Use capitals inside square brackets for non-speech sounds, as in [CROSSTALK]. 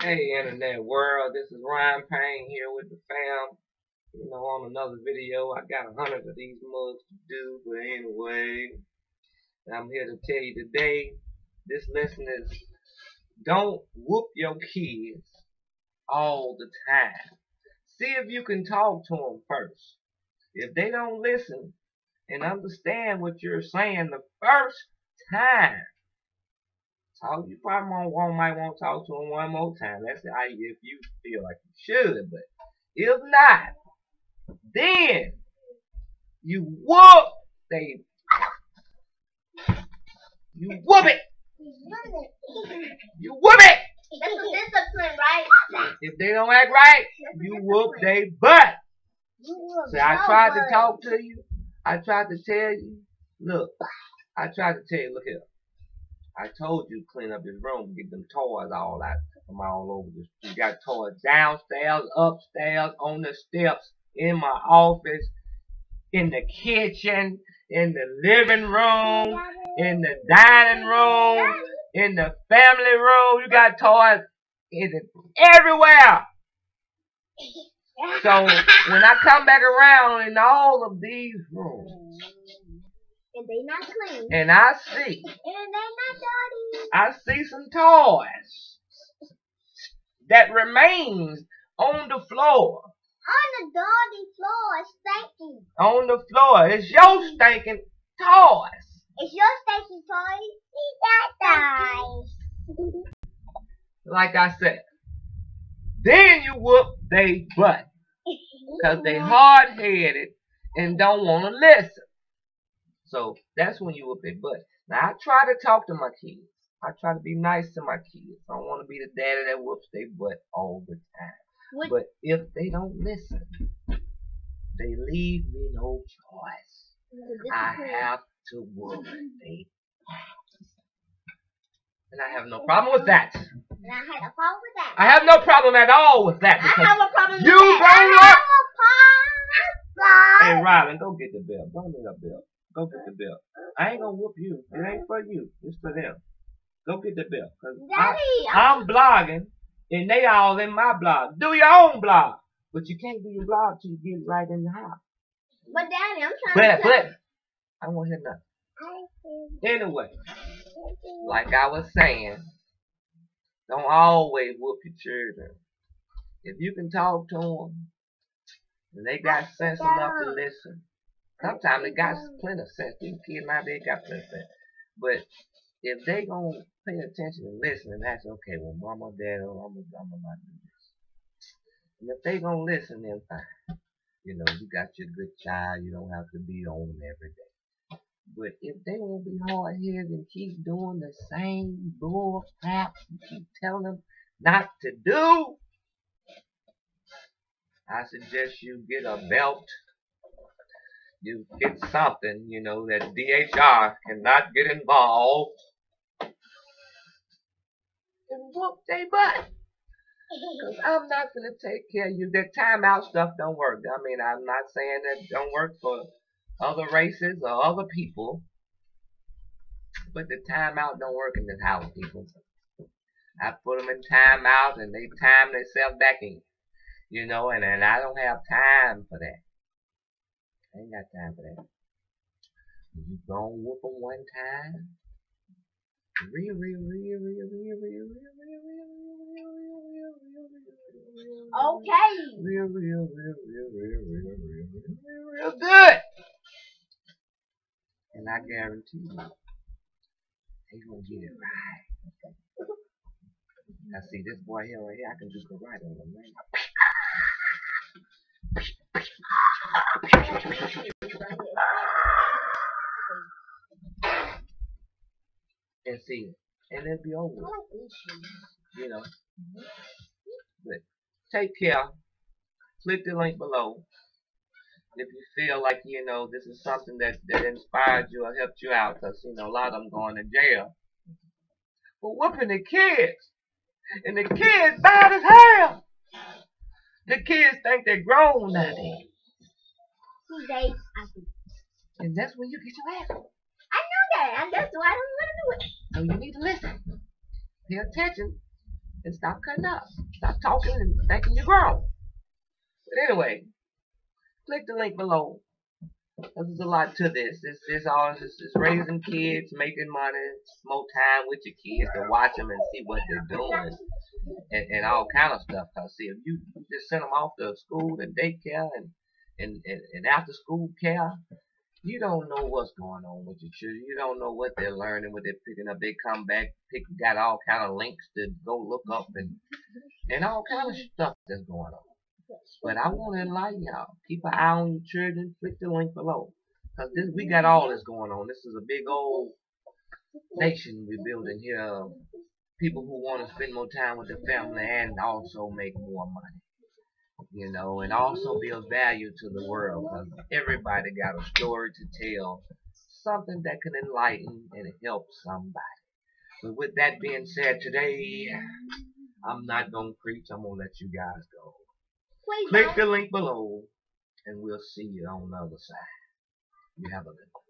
Hey, internet world, this is Ryan Payne here with the fam. You know, on another video, I got a hundred of these mugs to do, but anyway, I'm here to tell you today, this lesson is don't whoop your kids all the time. See if you can talk to them first. If they don't listen and understand what you're saying the first time, talk. You probably won't, might want to talk to him one more time. That's how you, if you feel like you should. But if not, then you whoop they. You whoop it. You whoop it. That's a discipline, right? If they don't act right, you whoop they butt. See, I tried to talk to you. I tried to tell you. Look, I tried to tell you. Look here. I told you clean up this room, get them toys all out from all over this. You got toys downstairs, upstairs, on the steps, in my office, in the kitchen, in the living room, in the dining room, in the family room. You got toys in everywhere. So when I come back around in all of these rooms, and they not clean. And I see. And they not dirty. I see some toys that remains on the floor. On the dirty floor, stinking. On the floor. It's your mm. stinking toys. It's your stinking toys. See that toys. like I said. Then you whoop they butt. [LAUGHS] Because they hard headed and don't want to listen. So that's when you whoop their butt. Now I try to talk to my kids. I try to be nice to my kids. I don't want to be the daddy that whoops their butt all the time. What? But if they don't listen, they leave me no choice. I have to whoop [LAUGHS] their and I have no problem with that. And I had a problem with that. I have no problem at all with that. I have a problem you with that. You don't Hey, Robin, go get the bill. Go get the bill. Go get the bill. I ain't gonna whoop you. It ain't for you. It's for them. Go get the bill. Cause Daddy, I, am blogging, and they all in my blog. Do your own blog. But you can't do your blog till you get right in the house. But Daddy, I'm trying but, to... But, I won't hear nothing. Anyway, like I was saying, don't always whoop your children. If you can talk to them, and they got sense enough to listen, Sometimes they got oh. plenty of sense. These kids now they got plenty of sense. But if they gonna pay attention and listen, and that's okay. Well, mama, dad, oh, I'm gonna, I'm gonna do this. And if they gonna listen, then fine. You know, you got your good child. You don't have to be on them every day. But if they won't be hard headed and keep doing the same bull crap you keep telling them not to do, I suggest you get a belt you get something, you know, that DHR cannot get involved and whoop they butt. Because I'm not going to take care of you. That timeout stuff don't work. I mean, I'm not saying that don't work for other races or other people. But the timeout don't work in this house, people. I put them in timeout and they time themselves back in. You know, and, and I don't have time for that. I ain't got time for that. You gon' whoop them one time. Real, real, real, real, real, real, real, real, real, real, real, Okay. Real, real, real, real, real, real, real, real, real good. And I guarantee you, they gonna get it right. Now see this boy here right here, I can do karate on him, man. And see it. And it'll be over. You know. But take care. Click the link below. If you feel like, you know, this is something that, that inspired you or helped you out, because, you know, a lot of them going to jail. But whooping the kids. And the kids bad as hell. The kids think they're grown nowadays. Two days And that's when you get your ass I know that, and that's why I don't want to do it. So you need to listen. Pay attention. and stop cutting up. Stop talking and thinking you're grown. But anyway, click the link below. There's a lot to this. It's, this all this is raising kids, making money, more time with your kids to watch them and see what they're doing, and, and all kind of stuff. Cause see, if you, you just send them off to school and daycare and and, and, and after school care, you don't know what's going on with your children. You don't know what they're learning, what they're picking up. They come back, pick, got all kind of links to go look up and and all kind of stuff that's going on. But I want to enlighten y'all. Keep an eye on your children. Click the link below. Cause this, we got all this going on. This is a big old nation we're building here. People who want to spend more time with their family and also make more money you know, and also be of value to the world because everybody got a story to tell, something that can enlighten and help somebody. But with that being said, today I'm not gonna preach. I'm gonna let you guys go. Please Click the link below, and we'll see you on the other side. You have a good one.